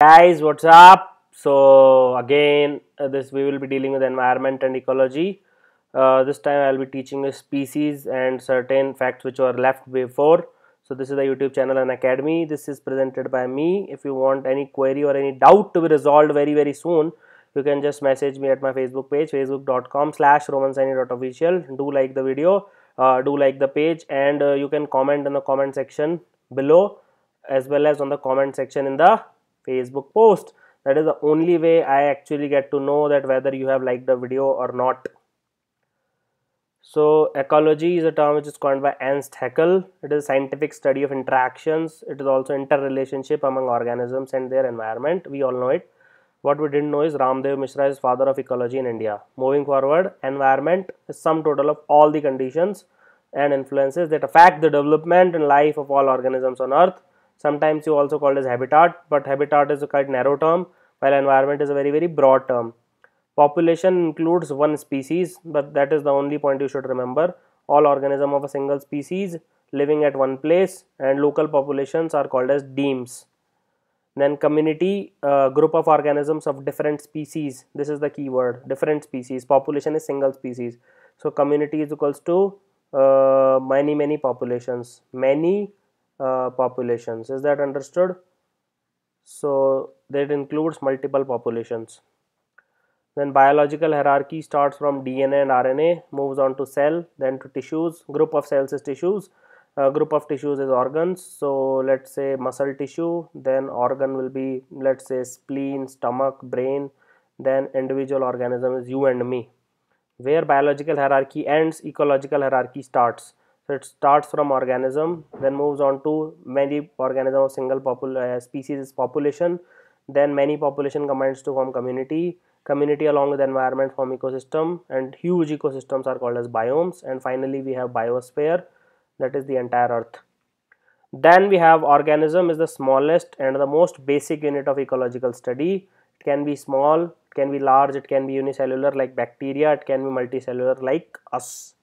guys what's up? So again uh, this we will be dealing with environment and ecology. Uh, this time i'll be teaching a species and certain facts which were left before. So this is the youtube channel Unacademy. This is presented by me. If you want any query or any doubt to be resolved very very soon you can just message me at my facebook page facebook.com slash official. Do like the video uh, do like the page and uh, you can comment in the comment section below as well as on the comment section in the facebook post that is the only way i actually get to know that whether you have liked the video or not so ecology is a term which is coined by Ernst Haeckel. It is a scientific study of interactions. It is also interrelationship among organisms and their environment. We all know it. What we didn't know is Ramdeo Mishra is father of ecology in India. Moving forward, environment is sum total of all the conditions and influences that affect the development and life of all organisms on earth. Sometimes you also called as habitat, but habitat is a quite narrow term, while environment is a very very broad term. Population includes one species, but that is the only point you should remember. All organism of a single species living at one place and local populations are called as demes then community uh, group of organisms of different species. This is the key word different species. Population is single species. So community is equals to uh, many many populations. Many uh, populations. Is that understood? So that includes multiple populations. Then biological hierarchy starts from dna and rna moves on to cell then to tissues. Group of cells is tissues. A group of tissues is organs. So let's say muscle tissue then organ will be let's say spleen stomach brain then individual organism is you and me where biological hierarchy ends ecological hierarchy starts so it starts from organism then moves on to many organism of single popul uh, species population. Then many population combines to form community. Community along with environment form ecosystem and huge ecosystems are called as biomes. And finally we have biosphere that is the entire earth. Then we have organism is the smallest and the most basic unit of ecological study. It can be small it can be large it can be unicellular like bacteria it can be multicellular like us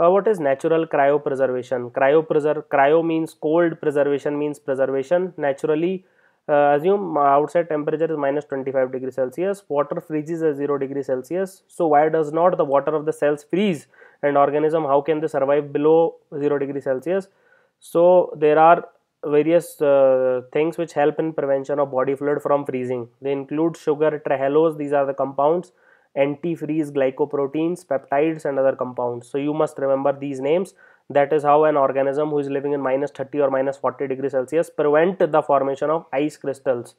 uh, what is natural cryopreservation? Cryopreserve cryo means cold preservation means preservation. Naturally uh, assume outside temperature is minus 25 degrees celsius. Water freezes at 0 degree celsius. So why does not the water of the cells freeze? And organism how can they survive below 0 degree celsius? So there are various uh, things which help in prevention of body fluid from freezing. They include sugar trehalose these are the compounds antifreeze glycoproteins peptides and other compounds. So you must remember these names. That is how an organism who is living in minus 30 or minus 40 degrees celsius prevent the formation of ice crystals.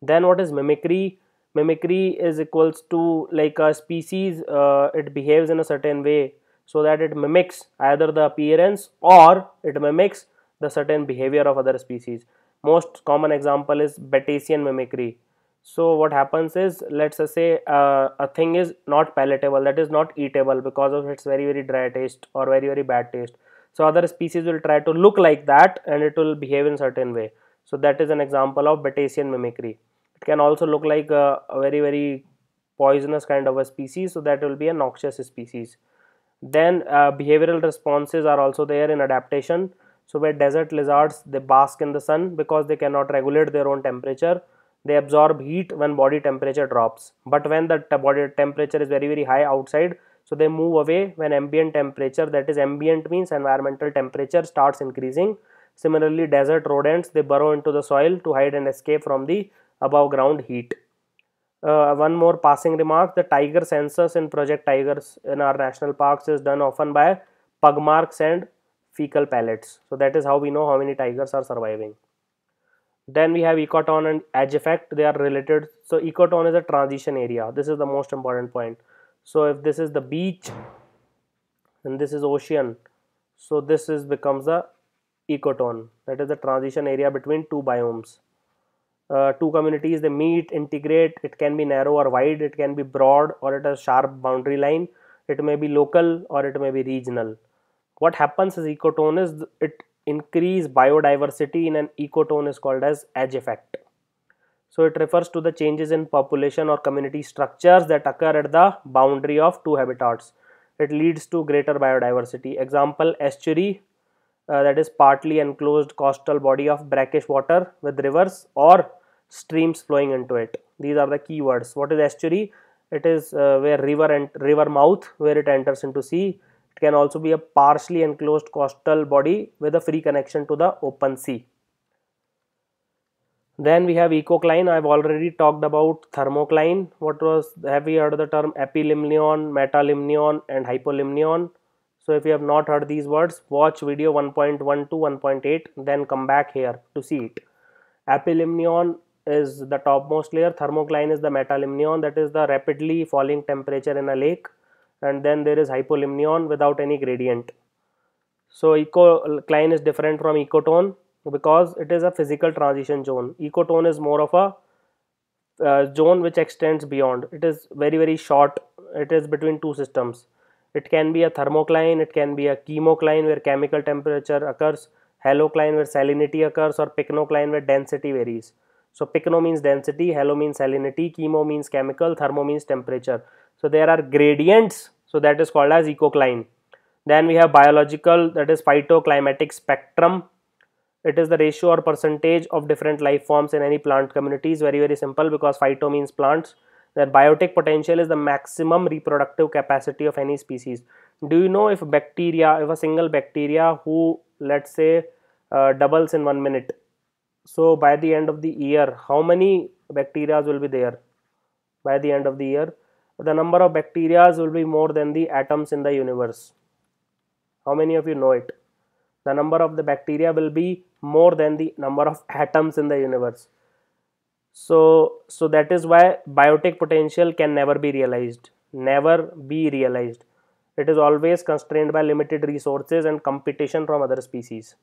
Then what is mimicry? Mimicry is equals to like a species uh, it behaves in a certain way so that it mimics either the appearance or it mimics the certain behavior of other species. Most common example is Batesian mimicry so what happens is let's say uh, a thing is not palatable that is not eatable because of its very very dry taste or very very bad taste. So other species will try to look like that and it will behave in certain way. So that is an example of Batesian mimicry. It can also look like a, a very very poisonous kind of a species so that will be a noxious species. Then uh, behavioral responses are also there in adaptation. So where desert lizards they bask in the sun because they cannot regulate their own temperature they absorb heat when body temperature drops. But when the body temperature is very very high outside so they move away when ambient temperature that is ambient means environmental temperature starts increasing. Similarly desert rodents they burrow into the soil to hide and escape from the above ground heat. Uh, one more passing remark the tiger census in project tigers in our national parks is done often by pug marks and fecal pellets. So that is how we know how many tigers are surviving then we have ecotone and edge effect. They are related. So ecotone is a transition area. This is the most important point. So if this is the beach and this is ocean. So this is becomes the ecotone. That is the transition area between two biomes. Uh, two communities they meet integrate. It can be narrow or wide. It can be broad or it has sharp boundary line. It may be local or it may be regional. What happens is ecotone is it increase biodiversity in an ecotone is called as edge effect. So it refers to the changes in population or community structures that occur at the boundary of two habitats. It leads to greater biodiversity. Example estuary uh, that is partly enclosed coastal body of brackish water with rivers or streams flowing into it. These are the keywords. What is estuary? It is uh, where river and river mouth where it enters into sea it can also be a partially enclosed coastal body with a free connection to the open sea. Then we have ecocline i've already talked about thermocline. What was have you heard the term epilimnion metalimnion and hypolimnion? So if you have not heard these words watch video 1.1 to 1.8 then come back here to see it. Epilimnion is the topmost layer. Thermocline is the metalimnion that is the rapidly falling temperature in a lake and then there is hypolimnion without any gradient. So ecocline is different from ecotone because it is a physical transition zone. Ecotone is more of a uh, zone which extends beyond. It is very very short. It is between two systems. It can be a thermocline it can be a chemocline where chemical temperature occurs halocline where salinity occurs or pycnocline where density varies. So pycno means density halo means salinity chemo means chemical thermo means temperature so there are gradients. So that is called as ecocline then we have biological that is phytoclimatic spectrum. It is the ratio or percentage of different life forms in any plant community. Is very very simple because phyto means plants. Then biotic potential is the maximum reproductive capacity of any species. Do you know if bacteria if a single bacteria who let's say uh, doubles in one minute? So by the end of the year how many bacteria will be there? By the end of the year the number of bacteria will be more than the atoms in the universe. How many of you know it? The number of the bacteria will be more than the number of atoms in the universe. So so that is why biotic potential can never be realized. Never be realized. It is always constrained by limited resources and competition from other species.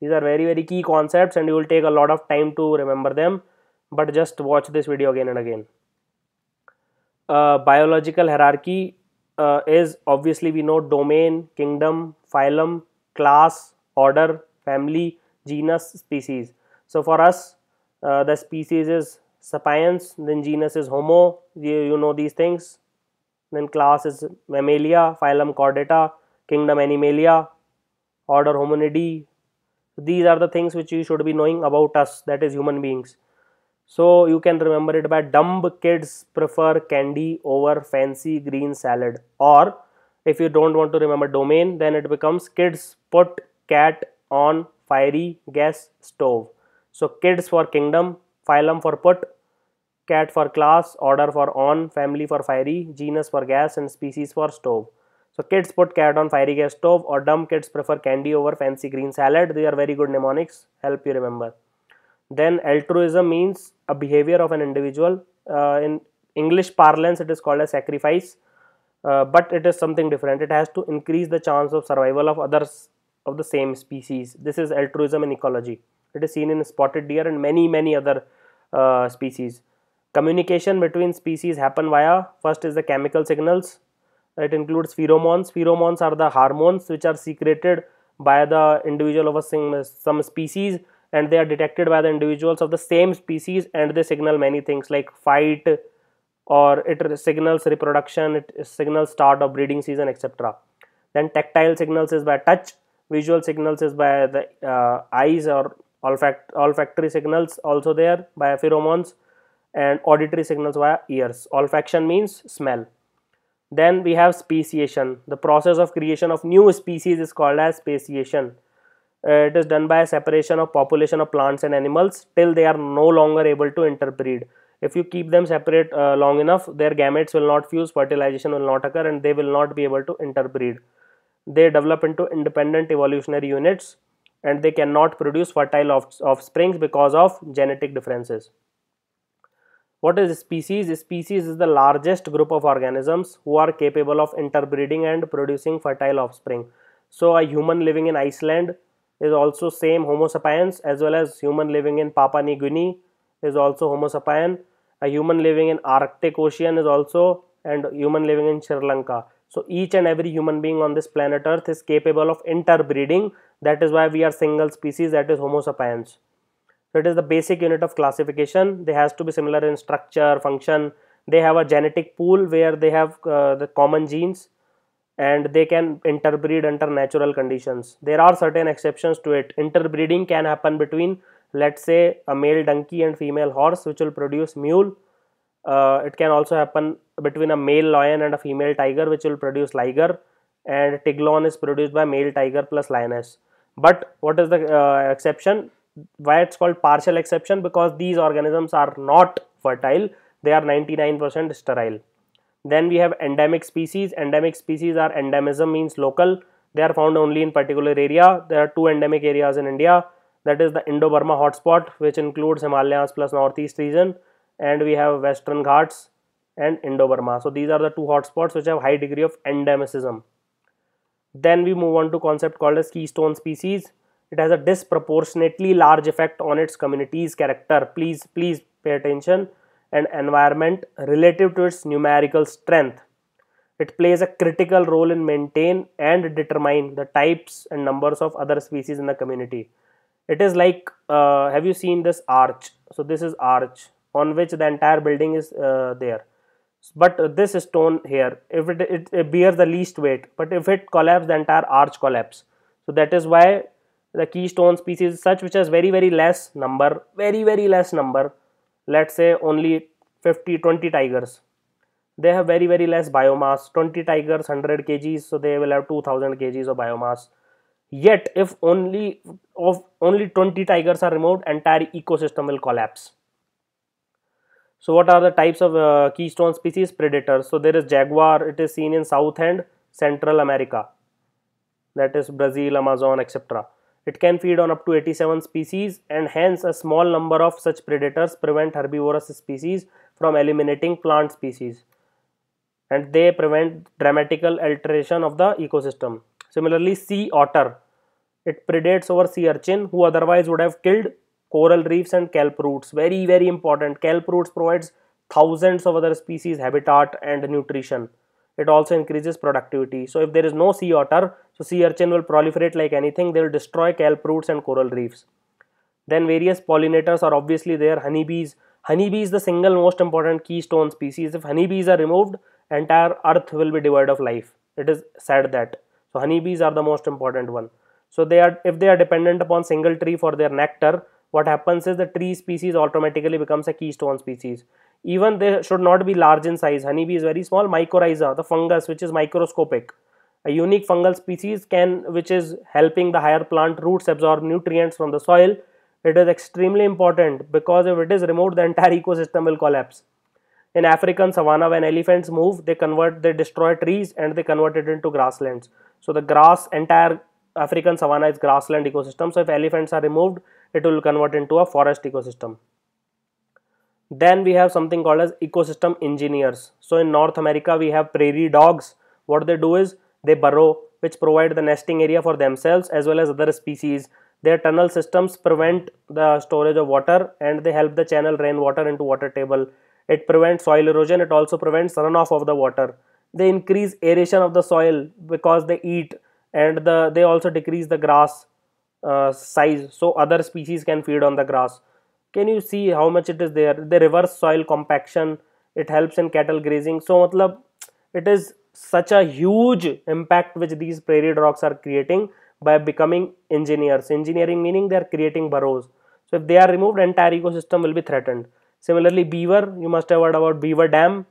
These are very very key concepts and you will take a lot of time to remember them. But just watch this video again and again uh, biological hierarchy uh, is obviously we know domain kingdom phylum class, order, family, genus, species. So for us, uh, the species is sapiens, then genus is Homo, you, you know these things. Then class is Mammalia, phylum Chordata, kingdom Animalia, order Hominidae. These are the things which you should be knowing about us, that is human beings. So you can remember it by dumb kids prefer candy over fancy green salad. Or if you don't want to remember domain then it becomes kids put cat on fiery gas stove. So kids for kingdom phylum for put cat for class order for on family for fiery genus for gas and species for stove. So kids put cat on fiery gas stove or dumb kids prefer candy over fancy green salad. They are very good mnemonics. Help you remember then altruism means a behavior of an individual. Uh, in english parlance it is called as sacrifice. Uh, but it is something different. It has to increase the chance of survival of others of the same species. This is altruism in ecology. It is seen in spotted deer and many many other uh, species. Communication between species happen via first is the chemical signals. It includes pheromones. Pheromones are the hormones which are secreted by the individual of a some species and they are detected by the individuals of the same species and they signal many things like fight or it signals reproduction it signals start of breeding season etc then tactile signals is by touch visual signals is by the uh, eyes or olfact olfactory signals also there by pheromones and auditory signals via ears. Olfaction means smell. Then we have speciation. The process of creation of new species is called as speciation it is done by a separation of population of plants and animals till they are no longer able to interbreed. If you keep them separate uh, long enough their gametes will not fuse fertilization will not occur and they will not be able to interbreed. They develop into independent evolutionary units and they cannot produce fertile off- offsprings because of genetic differences. What is species? Species is the largest group of organisms who are capable of interbreeding and producing fertile offspring. So a human living in iceland is also same homo sapiens as well as human living in papua new guinea is also homo sapien a human living in arctic ocean is also and human living in sri lanka. So each and every human being on this planet earth is capable of interbreeding. That is why we are single species that is homo sapiens so it is the basic unit of classification. They has to be similar in structure function. They have a genetic pool where they have uh, the common genes and they can interbreed under natural conditions. There are certain exceptions to it. Interbreeding can happen between let's say a male donkey and female horse which will produce mule. Uh, it can also happen between a male lion and a female tiger which will produce liger. And tiglon is produced by male tiger plus lioness. But what is the uh, exception? Why it's called partial exception? Because these organisms are not fertile. They are 99% sterile then we have endemic species. Endemic species are endemism means local. They are found only in particular area. There are two endemic areas in india. That is the indo-burma hotspot which includes himalayas plus northeast region. And we have western ghats and indo-burma. So these are the two hotspots which have high degree of endemicism. Then we move on to concept called as keystone species. It has a disproportionately large effect on its community's character. Please please pay attention and environment relative to its numerical strength. It plays a critical role in maintain and determine the types and numbers of other species in the community. It is like uh, have you seen this arch? So this is arch on which the entire building is uh, there. But this stone here if it, it, it bears the least weight but if it collapses the entire arch collapse so that is why the keystone species such which has very very less number very very less number let's say only 50 20 tigers. They have very very less biomass. 20 tigers 100 kgs so they will have 2000 kgs of biomass. Yet if only of only 20 tigers are removed entire ecosystem will collapse. So what are the types of uh, keystone species? Predators. So there is jaguar it is seen in south and central america. That is brazil amazon etc it can feed on up to 87 species and hence a small number of such predators prevent herbivorous species from eliminating plant species and they prevent dramatical alteration of the ecosystem. Similarly, sea otter, it predates over sea urchin who otherwise would have killed coral reefs and kelp roots. Very, very important. Kelp roots provides thousands of other species habitat and nutrition it also increases productivity. So if there is no sea otter so sea urchin will proliferate like anything they will destroy kelp roots and coral reefs. Then various pollinators are obviously there. Honeybees. Honeybee is the single most important keystone species. If honeybees are removed entire earth will be devoid of life. It is said that. So honeybees are the most important one. So they are if they are dependent upon single tree for their nectar what happens is the tree species automatically becomes a keystone species even they should not be large in size. Honeybee is very small. Mycorrhiza the fungus which is microscopic. A unique fungal species can which is helping the higher plant roots absorb nutrients from the soil. It is extremely important because if it is removed the entire ecosystem will collapse. In african savanna when elephants move they convert they destroy trees and they convert it into grasslands. So the grass entire african savanna is grassland ecosystem. So if elephants are removed it will convert into a forest ecosystem then we have something called as ecosystem engineers. So in north america we have prairie dogs. What they do is they burrow which provide the nesting area for themselves as well as other species. Their tunnel systems prevent the storage of water and they help the channel rainwater into water table. It prevents soil erosion. It also prevents runoff of the water. They increase aeration of the soil because they eat and the they also decrease the grass uh, size. So other species can feed on the grass can you see how much it is there? The reverse soil compaction it helps in cattle grazing. So matlab, it is such a huge impact which these prairie dogs are creating by becoming engineers. Engineering meaning they are creating burrows. So if they are removed entire ecosystem will be threatened. Similarly beaver you must have heard about beaver dam.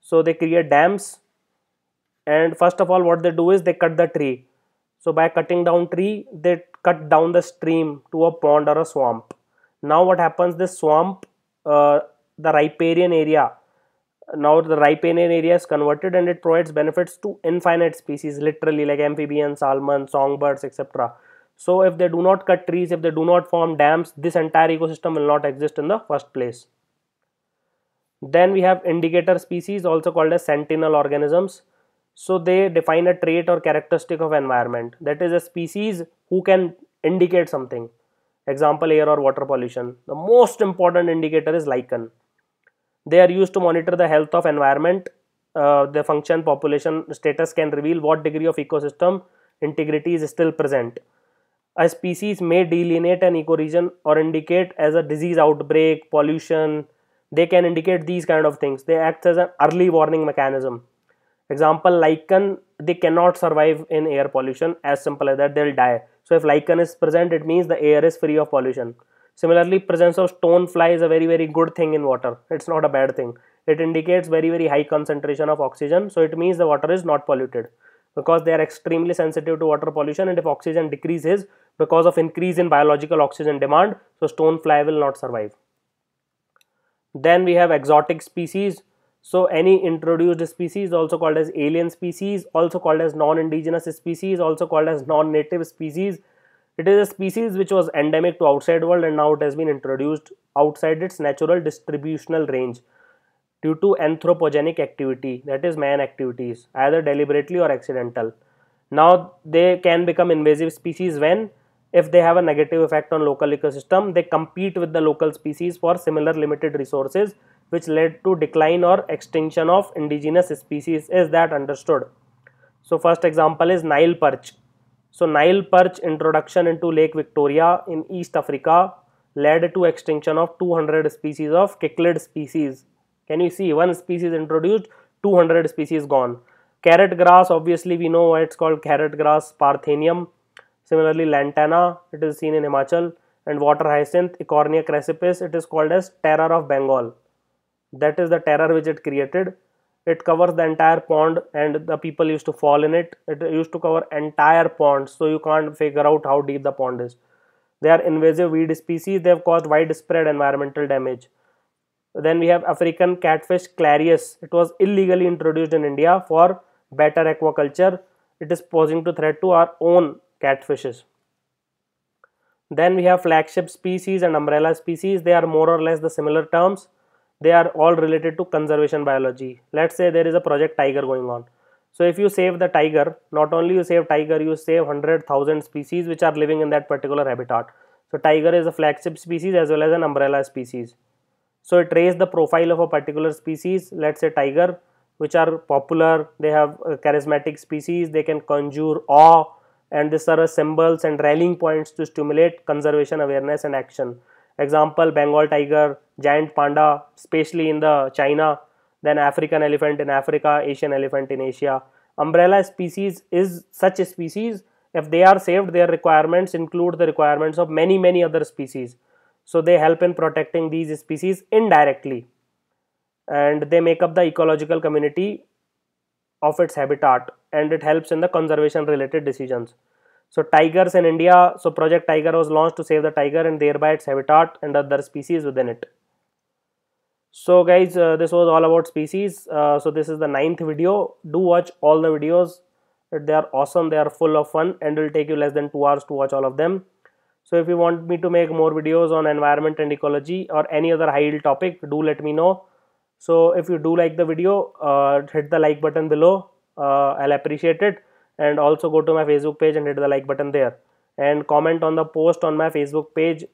So they create dams. And first of all what they do is they cut the tree. So by cutting down tree they cut down the stream to a pond or a swamp now what happens? This swamp uh, the riparian area. Now the riparian area is converted and it provides benefits to infinite species literally like amphibians salmon songbirds etc so if they do not cut trees if they do not form dams this entire ecosystem will not exist in the first place. Then we have indicator species also called as sentinel organisms. So they define a trait or characteristic of environment. That is a species who can indicate something example air or water pollution. The most important indicator is lichen. They are used to monitor the health of environment. Uh, the function population status can reveal what degree of ecosystem integrity is still present. A species may delineate an ecoregion or indicate as a disease outbreak pollution. They can indicate these kind of things. They act as an early warning mechanism. Example lichen they cannot survive in air pollution. As simple as that they'll die so if lichen is present, it means the air is free of pollution. Similarly, presence of stone fly is a very very good thing in water. It's not a bad thing. It indicates very very high concentration of oxygen. So it means the water is not polluted because they are extremely sensitive to water pollution and if oxygen decreases because of increase in biological oxygen demand, so stone fly will not survive. Then we have exotic species. So any introduced species also called as alien species, also called as non-indigenous species, also called as non-native species it is a species which was endemic to outside world and now it has been introduced outside its natural distributional range due to anthropogenic activity that is man activities either deliberately or accidental. Now they can become invasive species when if they have a negative effect on local ecosystem they compete with the local species for similar limited resources which led to decline or extinction of indigenous species is that understood so first example is nile perch so Nile perch introduction into Lake Victoria in East Africa led to extinction of 200 species of cichlid species. Can you see one species introduced, 200 species gone. Carrot grass, obviously we know why it's called carrot grass, Parthenium. Similarly, lantana, it is seen in Himachal. And water hyacinth, Eichhornia crassipes, it is called as terror of Bengal. That is the terror which it created. It covers the entire pond and the people used to fall in it. It used to cover entire pond so you can't figure out how deep the pond is. They are invasive weed species. They have caused widespread environmental damage. Then we have african catfish Clarias it was illegally introduced in india for better aquaculture. It is posing to threat to our own catfishes. Then we have flagship species and umbrella species. They are more or less the similar terms they are all related to conservation biology. Let's say there is a project tiger going on. So if you save the tiger not only you save tiger you save 100000 species which are living in that particular habitat. So tiger is a flagship species as well as an umbrella species. So it raises the profile of a particular species let's say tiger which are popular they have a charismatic species they can conjure awe and they serve as symbols and rallying points to stimulate conservation awareness and action example bengal tiger giant panda especially in the china then african elephant in africa asian elephant in asia. Umbrella species is such a species. If they are saved their requirements include the requirements of many many other species. So they help in protecting these species indirectly. And they make up the ecological community of its habitat. And it helps in the conservation related decisions so tigers in India, so Project Tiger was launched to save the tiger and thereby its habitat and other species within it. So guys, uh, this was all about species. Uh, so this is the ninth video. Do watch all the videos. They are awesome. They are full of fun and will take you less than two hours to watch all of them. So if you want me to make more videos on environment and ecology or any other high yield topic, do let me know. So if you do like the video, uh, hit the like button below. Uh, I'll appreciate it and also go to my facebook page and hit the like button there. And comment on the post on my facebook page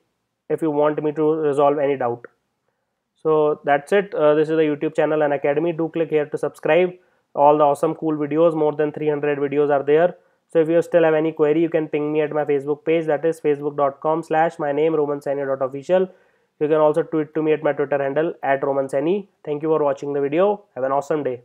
if you want me to resolve any doubt. So that's it. Uh, this is the youtube channel Unacademy. Do click here to subscribe. All the awesome cool videos more than 300 videos are there. So if you still have any query you can ping me at my facebook page. That is facebook.com slash my name romansaini.official you can also tweet to me at my twitter handle at romansaini. Thank you for watching the video. Have an awesome day